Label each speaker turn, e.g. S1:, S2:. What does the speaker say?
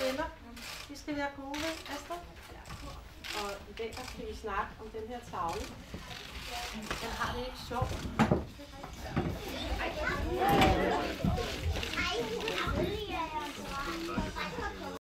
S1: venner. Vi skal være gode ved Astrid. Og i dag skal vi snakke om den her tavle. Jeg har det ikke sjovt.